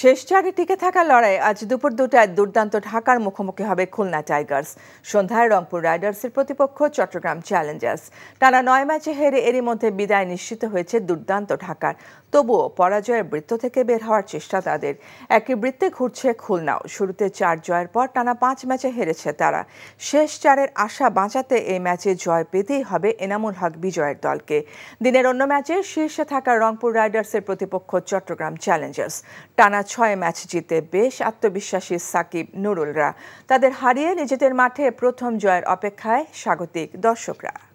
শেষ চারে টিকে থাকা লড়াই আজ দুপুর দুটায় দুর্দান্ত ঢাকার মুখোমুখি হবে খুলনা টাইগার্স। সন্ধ্যায় রংপুর রাইডার্সের প্রতিপক্ষ চট্টগ্রাম চ্যালেঞ্জার্স। টানা নয় ম্যাচে হেরে এরই মধ্যে বিদায় নিশ্চিত হয়েছে দুর্দান্ত ঢাকার। তবুও পরাজয়ের বৃত্ত থেকে বের হওয়ার চেষ্টা তাদের। একই বৃত্তে ঘুরছে খুলনাও। শুরুতে চার জয়ের পর টানা পাঁচ ম্যাচে হেরেছে তারা। শেষ চারের আশা বাঁচাতে এই ম্যাচে জয় পেতেই হবে এনামুল হক বিজয়ের দলকে। দিনের অন্য ম্যাচে শীর্ষে থাকা রংপুর রাইডার্সের প্রতিপক্ষ চট্টগ্রাম চ্যালেঞ্জার্স। টানা ছয় ম্যাচ জিতে বেশ আত্মবিশ্বাসী সাকিব নুরুলরা। তাদের হারিয়ে নিজেদের মাঠে প্রথম জয়ের অপেক্ষায় স্বাগতিক দর্শকরা।